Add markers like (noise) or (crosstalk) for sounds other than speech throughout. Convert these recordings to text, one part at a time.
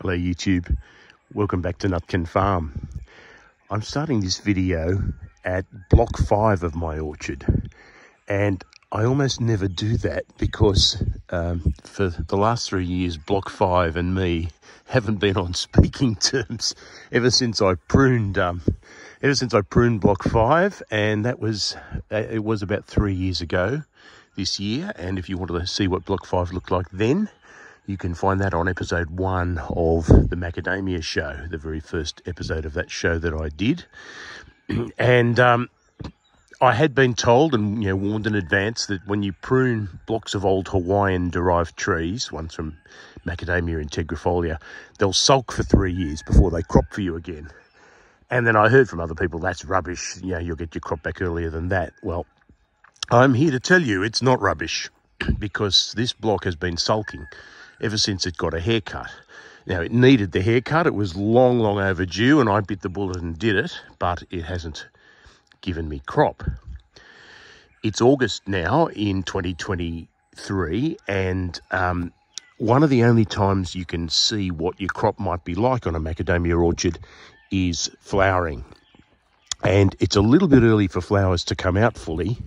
Hello YouTube, welcome back to Nutkin Farm. I'm starting this video at block five of my orchard and I almost never do that because um, for the last three years block five and me haven't been on (laughs) speaking terms ever since I pruned um, ever since I pruned block five and that was uh, it was about three years ago this year and if you wanted to see what block five looked like then you can find that on episode one of the Macadamia Show, the very first episode of that show that I did. (clears throat) and um, I had been told and you know warned in advance that when you prune blocks of old Hawaiian derived trees, ones from Macadamia integrifolia, they'll sulk for three years before they crop for you again. And then I heard from other people that's rubbish. You know, you'll get your crop back earlier than that. Well, I'm here to tell you it's not rubbish (clears throat) because this block has been sulking ever since it got a haircut. Now, it needed the haircut. It was long, long overdue, and I bit the bullet and did it, but it hasn't given me crop. It's August now in 2023, and um, one of the only times you can see what your crop might be like on a macadamia orchard is flowering. And it's a little bit early for flowers to come out fully,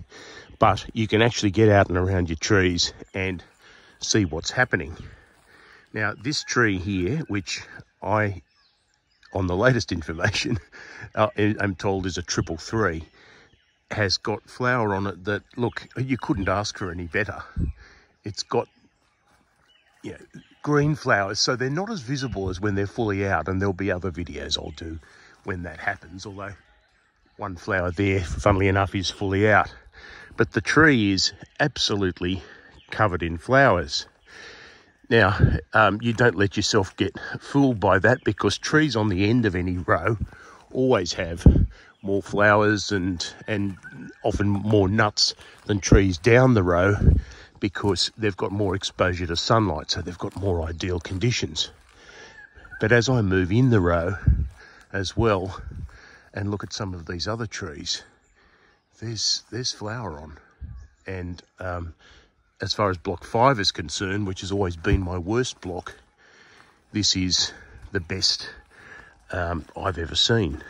but you can actually get out and around your trees and see what's happening. Now, this tree here, which I, on the latest (laughs) information, uh, I'm told is a triple three, has got flower on it that, look, you couldn't ask for any better. It's got you know, green flowers, so they're not as visible as when they're fully out, and there'll be other videos I'll do when that happens, although one flower there, funnily enough, is fully out. But the tree is absolutely covered in flowers. Now, um, you don't let yourself get fooled by that because trees on the end of any row always have more flowers and, and often more nuts than trees down the row because they've got more exposure to sunlight, so they've got more ideal conditions. But as I move in the row as well and look at some of these other trees, there's, there's flower on. And um, as far as block five is concerned, which has always been my worst block, this is the best um, I've ever seen.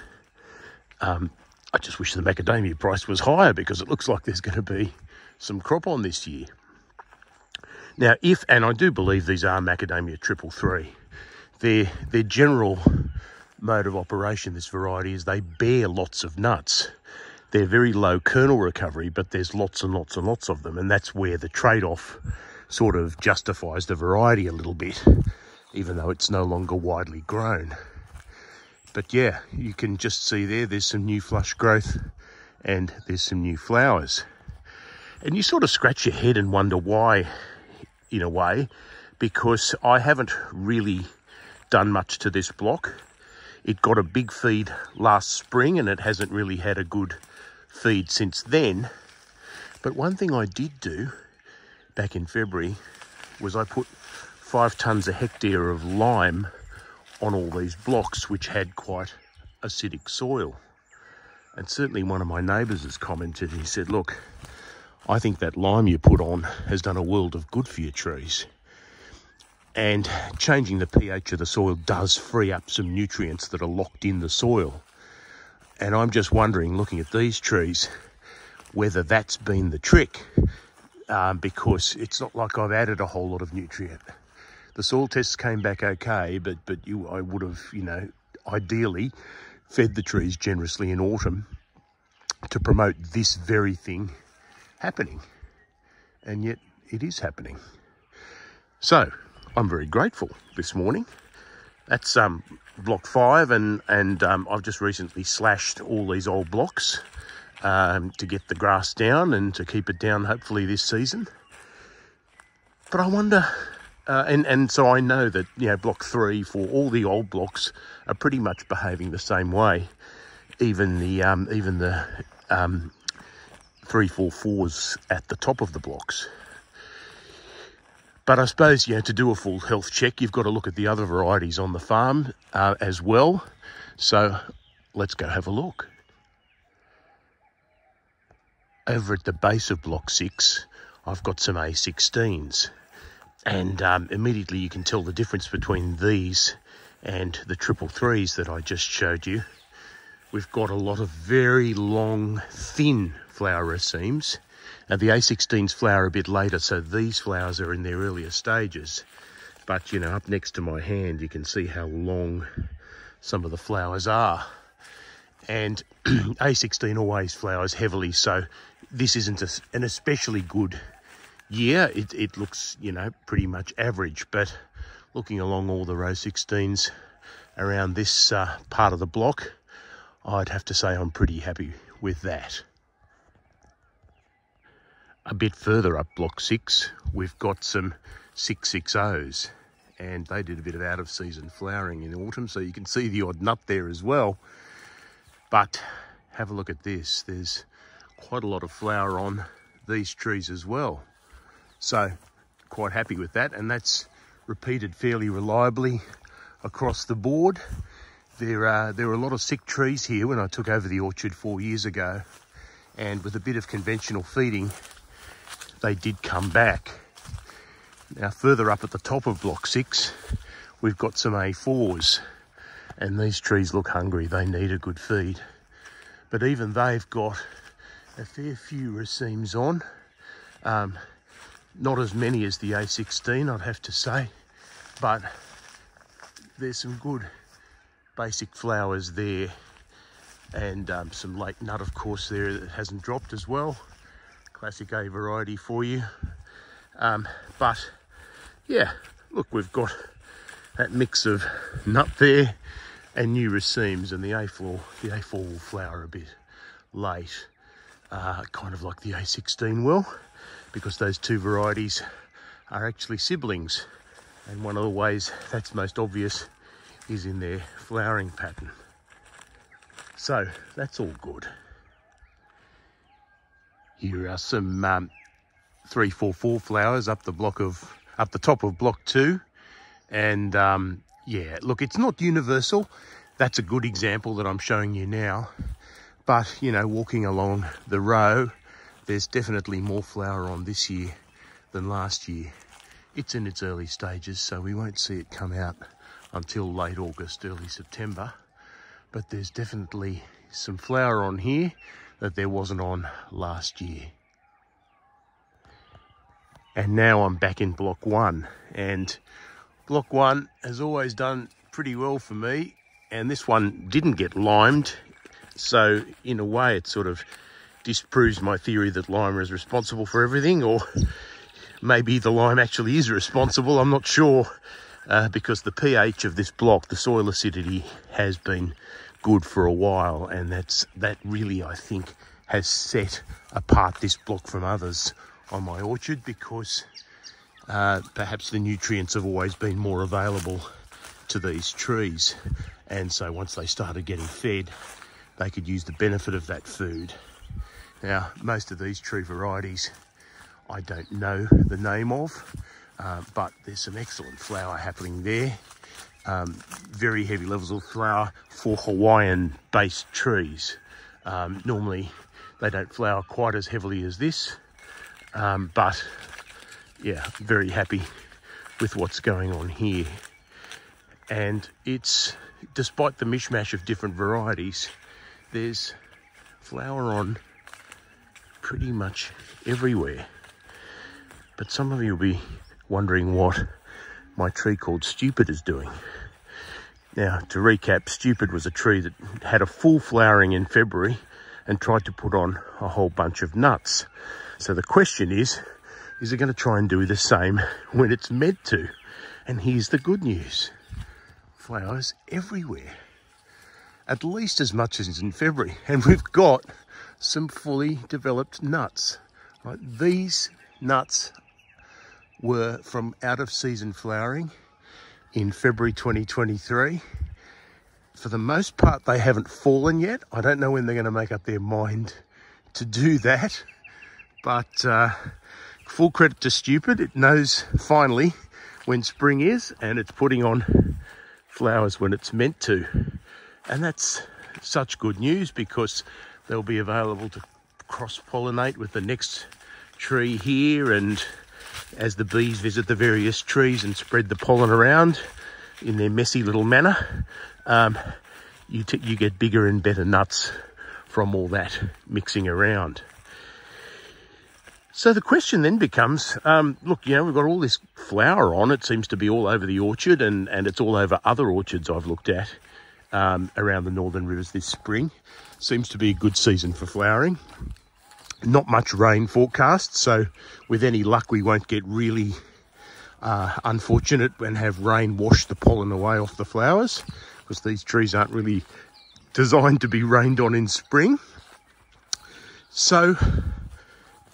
Um, I just wish the macadamia price was higher because it looks like there's going to be some crop on this year. Now, if, and I do believe these are macadamia triple three, their, their general mode of operation, this variety, is they bear lots of nuts they're very low kernel recovery, but there's lots and lots and lots of them. And that's where the trade-off sort of justifies the variety a little bit, even though it's no longer widely grown. But yeah, you can just see there, there's some new flush growth and there's some new flowers. And you sort of scratch your head and wonder why, in a way, because I haven't really done much to this block. It got a big feed last spring and it hasn't really had a good feed since then. But one thing I did do back in February was I put five tonnes a hectare of lime on all these blocks, which had quite acidic soil. And certainly one of my neighbours has commented, he said, look, I think that lime you put on has done a world of good for your trees. And changing the pH of the soil does free up some nutrients that are locked in the soil. And I'm just wondering, looking at these trees, whether that's been the trick um, because it's not like I've added a whole lot of nutrient. The soil tests came back okay, but, but you, I would have, you know, ideally fed the trees generously in autumn to promote this very thing happening. And yet it is happening. So I'm very grateful this morning. That's um, block five and, and um, I've just recently slashed all these old blocks um, to get the grass down and to keep it down hopefully this season. But I wonder, uh, and, and so I know that, you know, block three for all the old blocks are pretty much behaving the same way. Even the, um, even the um, three, four, fours at the top of the blocks. But I suppose, you know, to do a full health check, you've got to look at the other varieties on the farm uh, as well. So let's go have a look. Over at the base of block six, I've got some A16s. and um, immediately you can tell the difference between these and the triple threes that I just showed you. We've got a lot of very long, thin flower racemes. Now the A16s flower a bit later, so these flowers are in their earlier stages. But, you know, up next to my hand, you can see how long some of the flowers are. And (clears throat) A16 always flowers heavily, so this isn't a, an especially good year. It, it looks, you know, pretty much average, but looking along all the row 16s around this uh, part of the block, I'd have to say I'm pretty happy with that. A bit further up block 6, we've got some 660s and they did a bit of out of season flowering in the autumn so you can see the odd nut there as well. But have a look at this. There's quite a lot of flower on these trees as well. So quite happy with that and that's repeated fairly reliably across the board. There are there were a lot of sick trees here when I took over the orchard four years ago and with a bit of conventional feeding they did come back now further up at the top of block six, we've got some A4s and these trees look hungry. They need a good feed. But even they've got a fair few racemes on. Um, not as many as the A16, I'd have to say, but there's some good basic flowers there and um, some late nut, of course, there that hasn't dropped as well. Classic A variety for you. Um, but yeah, look, we've got that mix of nut there and new racemes and the A4, the A4 will flower a bit late, uh, kind of like the A16 will, because those two varieties are actually siblings. And one of the ways that's most obvious is in their flowering pattern. So that's all good. Here are some um, 344 flowers up the block of up the top of block two. And um, yeah, look, it's not universal. That's a good example that I'm showing you now. But, you know, walking along the row, there's definitely more flower on this year than last year. It's in its early stages, so we won't see it come out until late August, early September. But there's definitely some flower on here that there wasn't on last year. And now I'm back in block one. And block one has always done pretty well for me. And this one didn't get limed. So in a way, it sort of disproves my theory that lime is responsible for everything. Or maybe the lime actually is responsible. I'm not sure. Uh, because the pH of this block, the soil acidity, has been good for a while. And that's that really, I think, has set apart this block from others on my orchard because uh, perhaps the nutrients have always been more available to these trees. And so once they started getting fed, they could use the benefit of that food. Now, most of these tree varieties I don't know the name of, uh, but there's some excellent flower happening there. Um, very heavy levels of flower for Hawaiian-based trees. Um, normally, they don't flower quite as heavily as this, um, but yeah, very happy with what's going on here. And it's, despite the mishmash of different varieties, there's flower on pretty much everywhere. But some of you will be wondering what my tree called Stupid is doing. Now, to recap, Stupid was a tree that had a full flowering in February and tried to put on a whole bunch of nuts. So the question is, is it going to try and do the same when it's meant to? And here's the good news. Flowers everywhere. At least as much as in February. (laughs) And we've got some fully developed nuts. Right? These nuts were from out of season flowering in February 2023. For the most part, they haven't fallen yet. I don't know when they're going to make up their mind to do that. But uh, full credit to Stupid. It knows finally when spring is and it's putting on flowers when it's meant to. And that's such good news because they'll be available to cross-pollinate with the next tree here and as the bees visit the various trees and spread the pollen around in their messy little manner, um, you, you get bigger and better nuts from all that mixing around. So the question then becomes, um, look, you know, we've got all this flower on. It seems to be all over the orchard and, and it's all over other orchards I've looked at um, around the northern rivers this spring. Seems to be a good season for flowering. Not much rain forecast, so with any luck we won't get really uh, unfortunate and have rain wash the pollen away off the flowers because these trees aren't really designed to be rained on in spring. So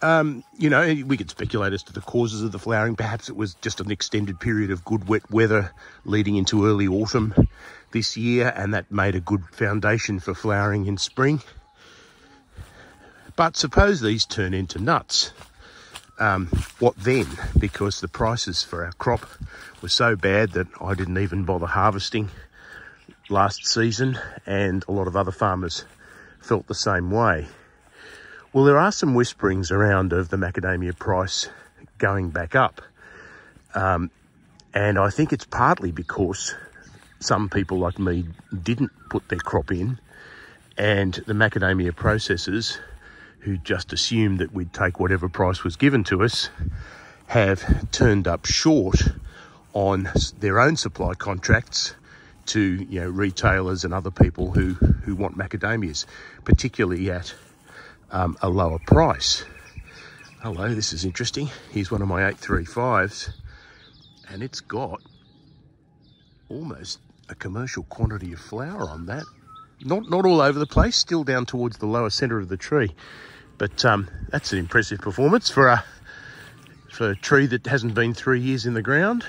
um, you know, we could speculate as to the causes of the flowering. Perhaps it was just an extended period of good wet weather leading into early autumn this year, and that made a good foundation for flowering in spring. But suppose these turn into nuts. Um, what then? Because the prices for our crop were so bad that I didn't even bother harvesting last season, and a lot of other farmers felt the same way. Well, there are some whisperings around of the macadamia price going back up. Um, and I think it's partly because some people like me didn't put their crop in and the macadamia processors who just assumed that we'd take whatever price was given to us have turned up short on their own supply contracts to you know retailers and other people who who want macadamias particularly at um, a lower price. Hello, this is interesting. Here's one of my 835s and it's got almost a commercial quantity of flower on that. Not, not all over the place, still down towards the lower center of the tree. But um, that's an impressive performance for a, for a tree that hasn't been three years in the ground.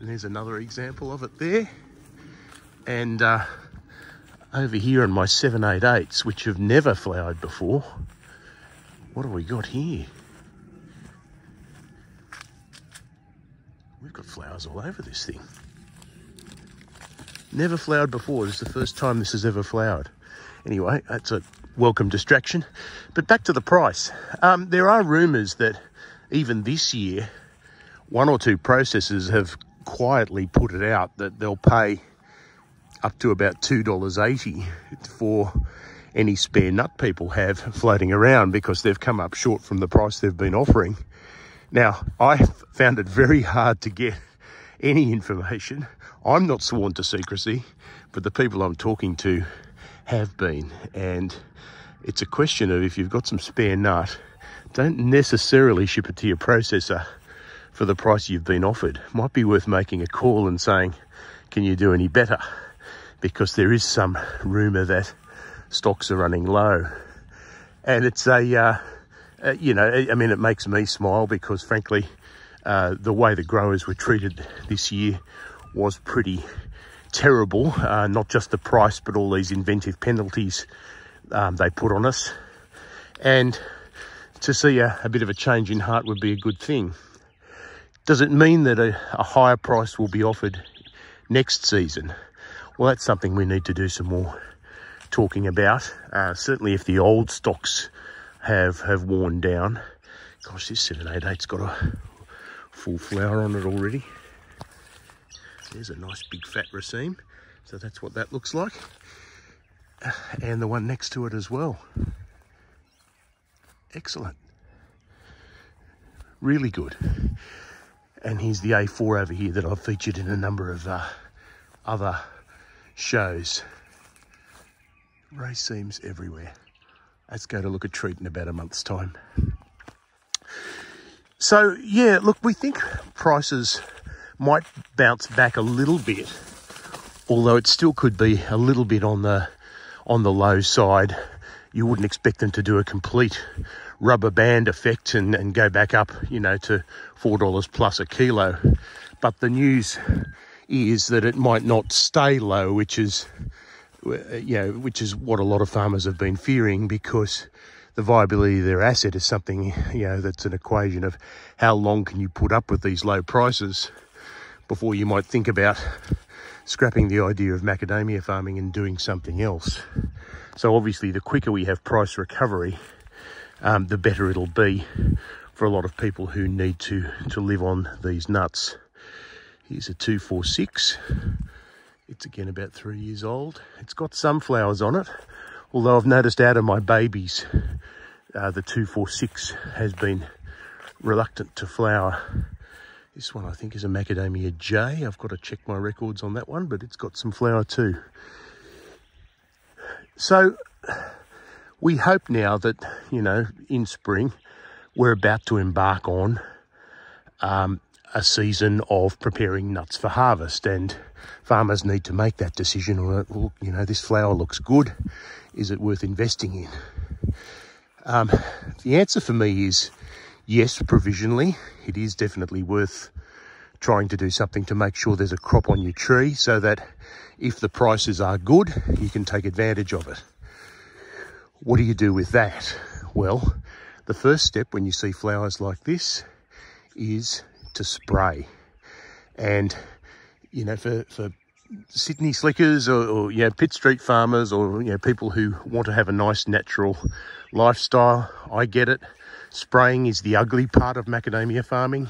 And there's another example of it there. And uh, over here on my 788s, which have never flowered before. What have we got here? We've got flowers all over this thing. Never flowered before. This is the first time this has ever flowered. Anyway, that's a welcome distraction. But back to the price. Um, there are rumours that even this year, one or two processors have quietly put it out that they'll pay up to about $2.80 for any spare nut people have floating around because they've come up short from the price they've been offering. Now, I found it very hard to get any information. I'm not sworn to secrecy, but the people I'm talking to have been. And it's a question of if you've got some spare nut, don't necessarily ship it to your processor for the price you've been offered. Might be worth making a call and saying, can you do any better? because there is some rumour that stocks are running low. And it's a, uh, uh, you know, I mean, it makes me smile because frankly, uh, the way the growers were treated this year was pretty terrible. Uh, not just the price, but all these inventive penalties um, they put on us. And to see a, a, bit of a change in heart would be a good thing. Does it mean that a, a higher price will be offered next season? Well, that's something we need to do some more talking about. Uh, certainly if the old stocks have, have worn down. Gosh, this 788's got a full flower on it already. There's a nice big fat raceme. So that's what that looks like. And the one next to it as well. Excellent. Really good. And here's the A4 over here that I've featured in a number of uh, other shows. Racemes everywhere. Let's go to look at treat in about a month's time. So yeah, look, we think prices might bounce back a little bit, although it still could be a little bit on the on the low side. You wouldn't expect them to do a complete rubber band effect and, and go back up, you know, to four dollars plus a kilo. But the news is that it might not stay low, which is, you know, which is what a lot of farmers have been fearing because the viability of their asset is something, you know, that's an equation of how long can you put up with these low prices before you might think about scrapping the idea of macadamia farming and doing something else. So obviously the quicker we have price recovery, um, the better it'll be for a lot of people who need to, to live on these nuts. Here's a 246. It's again about three years old. It's got some flowers on it, although I've noticed out of my babies, uh, the 246 has been reluctant to flower. This one I think is a Macadamia J. I've got to check my records on that one, but it's got some flower too. So we hope now that, you know, in spring, we're about to embark on um, a season of preparing nuts for harvest and farmers need to make that decision or, you know, this flower looks good. Is it worth investing in? Um, the answer for me is yes, provisionally. It is definitely worth trying to do something to make sure there's a crop on your tree so that if the prices are good, you can take advantage of it. What do you do with that? Well, the first step when you see flowers like this is to spray. And, you know, for, for Sydney slickers or, or know, Pitt Street farmers or, you know, people who want to have a nice natural lifestyle, I get it. Spraying is the ugly part of macadamia farming.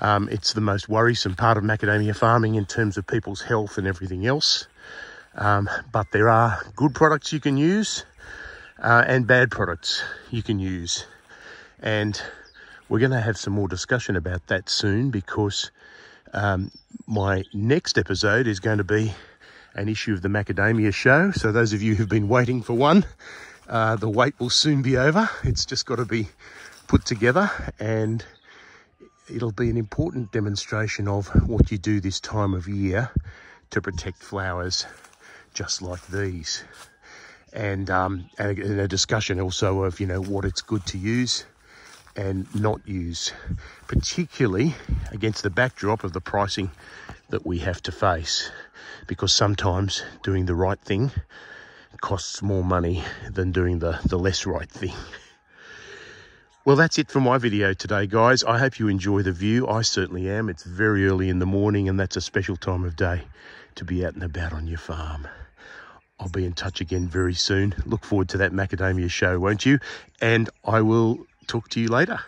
Um, it's the most worrisome part of macadamia farming in terms of people's health and everything else. Um, but there are good products you can use uh, and bad products you can use. And we're going to have some more discussion about that soon because um, my next episode is going to be an issue of the Macadamia Show. So those of you who've been waiting for one, uh, the wait will soon be over. It's just got to be put together and it'll be an important demonstration of what you do this time of year to protect flowers just like these and, um, and a discussion also of, you know, what it's good to use and not use, particularly against the backdrop of the pricing that we have to face. Because sometimes doing the right thing costs more money than doing the, the less right thing. Well, that's it for my video today, guys. I hope you enjoy the view. I certainly am. It's very early in the morning and that's a special time of day to be out and about on your farm. I'll be in touch again very soon. Look forward to that macadamia show, won't you? And I will talk to you later.